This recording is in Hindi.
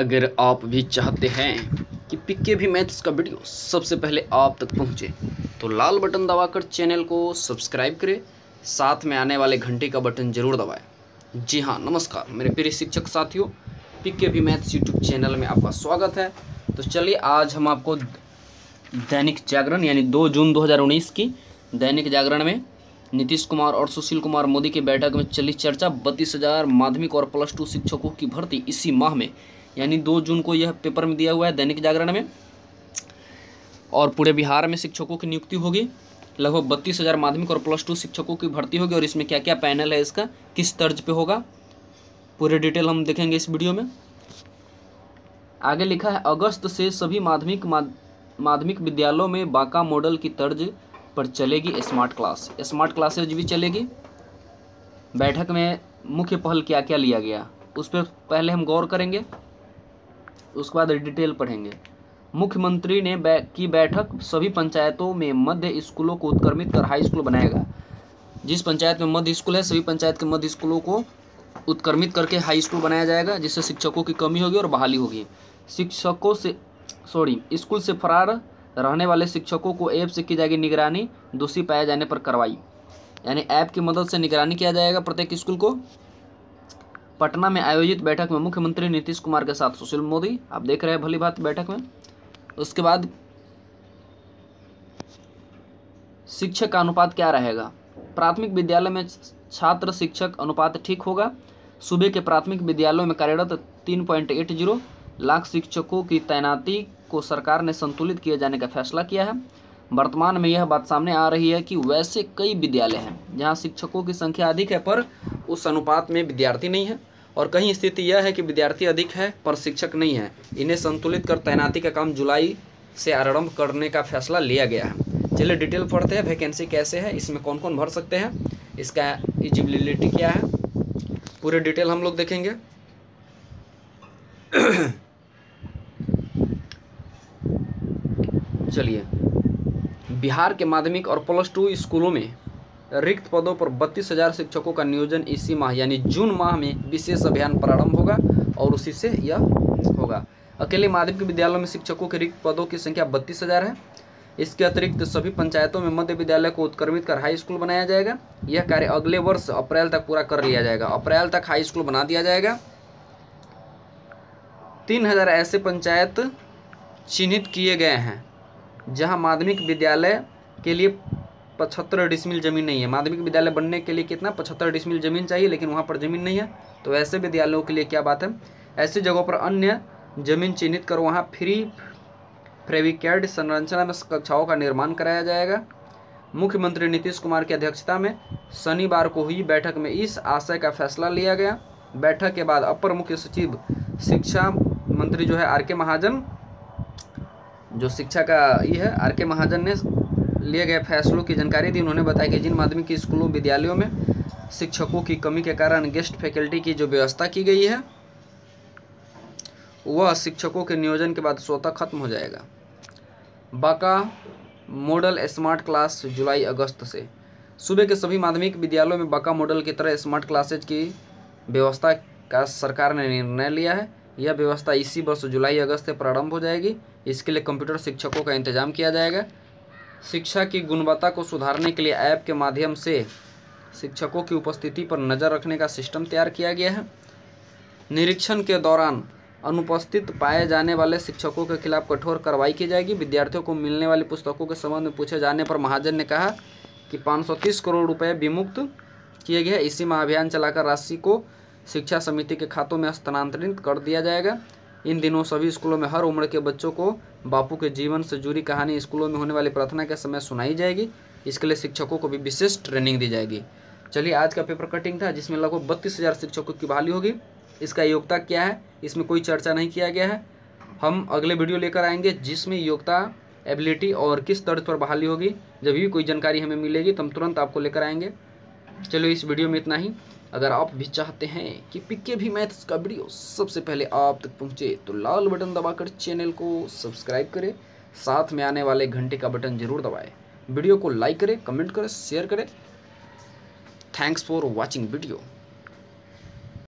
अगर आप भी चाहते हैं कि पिक्के भी मैथ्स का वीडियो सबसे पहले आप तक पहुँचे तो लाल बटन दबाकर चैनल को सब्सक्राइब करें। साथ में आने वाले घंटे का बटन ज़रूर दबाएँ। जी हाँ नमस्कार, मेरे प्रिय शिक्षक साथियों, पिक्के भी मैथ्स यूट्यूब चैनल में आपका स्वागत है। तो चलिए, आज हम आपको दैनिक जागरण, यानी दो जून 2019 की दैनिक जागरण में नीतीश कुमार और सुशील कुमार मोदी की बैठक में चली चर्चा। बत्तीस हज़ार माध्यमिक और प्लस टू शिक्षकों की भर्ती इसी माह में। यानी दो जून को यह पेपर में दिया हुआ है दैनिक जागरण में। और पूरे बिहार में शिक्षकों की नियुक्ति होगी। लगभग बत्तीस हज़ार माध्यमिक और प्लस टू शिक्षकों की भर्ती होगी और इसमें क्या क्या पैनल है इसका, किस तर्ज पे होगा, पूरे डिटेल हम देखेंगे इस वीडियो में। आगे लिखा है, अगस्त से सभी माध्यमिक माध्यमिक विद्यालयों में बांका मॉडल की तर्ज पर चलेगी स्मार्ट क्लास। स्मार्ट क्लासेज भी चलेगी। बैठक में मुख्य पहल क्या क्या लिया गया, उस पर पहले हम गौर करेंगे। उसके बाद डिटेल पढ़ेंगे। मुख्यमंत्री ने बै, की बैठक सभी पंचायतों में मध्य स्कूलों को उत्क्रमित कर हाई स्कूल बनाएगा। जिस पंचायत में मध्य स्कूल है सभी पंचायत के मध्य स्कूलों को उत्क्रमित करके हाई स्कूल बनाया जाएगा जिससे शिक्षकों की कमी होगी और बहाली होगी। शिक्षकों से सॉरी स्कूल से फरार रहने वाले शिक्षकों को ऐप से की जाएगी निगरानी दोषी पाए जाने पर कार्रवाई। यानी ऐप की मदद से निगरानी किया जाएगा प्रत्येक स्कूल को। पटना में आयोजित बैठक में मुख्यमंत्री नीतीश कुमार के साथ सुशील मोदी। आप देख रहे हैं भली बात बैठक में। उसके बाद शिक्षक का अनुपात क्या रहेगा? प्राथमिक विद्यालय में छात्र शिक्षक अनुपात ठीक होगा। सूबे के प्राथमिक विद्यालयों में कार्यरत तीन पॉइंट एट ज़ीरो लाख शिक्षकों की तैनाती को सरकार ने संतुलित किए जाने का फैसला किया है। वर्तमान में यह बात सामने आ रही है कि वैसे कई विद्यालय हैं जहाँ शिक्षकों की संख्या अधिक है, पर उस अनुपात में विद्यार्थी नहीं है। और कहीं स्थिति यह है कि विद्यार्थी अधिक है, पर शिक्षक नहीं है। इन्हें संतुलित कर तैनाती का काम जुलाई से आरंभ करने का फैसला लिया गया है। चलिए डिटेल पढ़ते हैं, वैकेंसी कैसे है, इसमें कौन कौन भर सकते हैं, इसका एजिबिलिटी क्या है, पूरे डिटेल हम लोग देखेंगे। चलिए, बिहार के माध्यमिक और प्लस टू स्कूलों में रिक्त पदों पर बत्तीस हज़ार शिक्षकों का नियोजन इसी माह, यानी जून माह में विशेष अभियान प्रारंभ होगा और उसी से यह होगा। अकेले माध्यमिक विद्यालयों में शिक्षकों के रिक्त पदों की संख्या बत्तीस हज़ार है। इसके अतिरिक्त सभी पंचायतों में मध्य विद्यालय को उत्क्रमित कर हाई स्कूल बनाया जाएगा। यह कार्य अगले वर्ष अप्रैल तक पूरा कर लिया जाएगा। अप्रैल तक हाई स्कूल बना दिया जाएगा। तीन हज़ार ऐसे पंचायत चिन्हित किए गए हैं, जहाँ माध्यमिक विद्यालय के लिए पचहत्तर डिसमिल ज़मीन नहीं है। माध्यमिक विद्यालय बनने के लिए कितना? पचहत्तर डिसमिल ज़मीन चाहिए, लेकिन वहाँ पर ज़मीन नहीं है। तो ऐसे विद्यालयों के लिए क्या बात है? ऐसी जगहों पर अन्य ज़मीन चिन्हित कर। वहाँ फ्री फ्रेविकेड संरचना में कक्षाओं का निर्माण कराया जाएगा। मुख्यमंत्री नीतीश कुमार की अध्यक्षता में शनिवार को हुई बैठक में इस आशय का फैसला लिया गया। बैठक के बाद अपर मुख्य सचिव, शिक्षा मंत्री जो है आर के महाजन, जो शिक्षा का ये है, आर के महाजन ने लिए गए फैसलों की जानकारी दी। उन्होंने बताया कि जिन माध्यमिक स्कूलों, विद्यालयों में शिक्षकों की कमी के कारण गेस्ट फैकल्टी की जो व्यवस्था की गई है, वह शिक्षकों के नियोजन के बाद स्वतः खत्म हो जाएगा। बाका मॉडल स्मार्ट क्लास जुलाई अगस्त से। सुबह के सभी माध्यमिक विद्यालयों में बाका मॉडल की तरह स्मार्ट क्लासेज की व्यवस्था का सरकार ने निर्णय लिया है। यह व्यवस्था इसी वर्ष जुलाई अगस्त से प्रारंभ हो जाएगी। इसके लिए कंप्यूटर शिक्षकों का इंतज़ाम किया जाएगा। शिक्षा की गुणवत्ता को सुधारने के लिए ऐप के माध्यम से शिक्षकों की उपस्थिति पर नज़र रखने का सिस्टम तैयार किया गया है। निरीक्षण के दौरान अनुपस्थित पाए जाने वाले शिक्षकों के खिलाफ कठोर कार्रवाई की जाएगी। विद्यार्थियों को मिलने वाली पुस्तकों के संबंध में पूछे जाने पर महाजन ने कहा कि 530 करोड़ रुपए विमुक्त किए गए इसी माह अभियान चलाकर राशि को शिक्षा समिति के खातों में स्थानांतरित कर दिया जाएगा। इन दिनों सभी स्कूलों में हर उम्र के बच्चों को बापू के जीवन से जुड़ी कहानी स्कूलों में होने वाली प्रार्थना के समय सुनाई जाएगी। इसके लिए शिक्षकों को भी विशेष ट्रेनिंग दी जाएगी। चलिए, आज का पेपर कटिंग था, जिसमें लगभग बत्तीस हज़ार शिक्षकों की बहाली होगी। इसका योग्यता क्या है? इसमें कोई चर्चा नहीं किया गया है। हम अगले वीडियो लेकर आएँगे, जिसमें योग्यता, एबिलिटी और किस तर्ज पर बहाली होगी। जब भी कोई जानकारी हमें मिलेगी तो हम तुरंत आपको लेकर आएँगे। चलो इस वीडियो में इतना ही। अगर आप भी चाहते हैं कि पिक्के भी मैथ्स का वीडियो सबसे पहले आप तक पहुँचे तो लाल बटन दबाकर चैनल को सब्सक्राइब करें। साथ में आने वाले घंटे का बटन ज़रूर दबाएँ। वीडियो को लाइक करें, कमेंट करें, शेयर करें। Thanks for watching video.